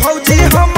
भौजी हम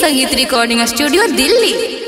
संगीत रिकॉर्डिंग स्टूडियो दिल्ली।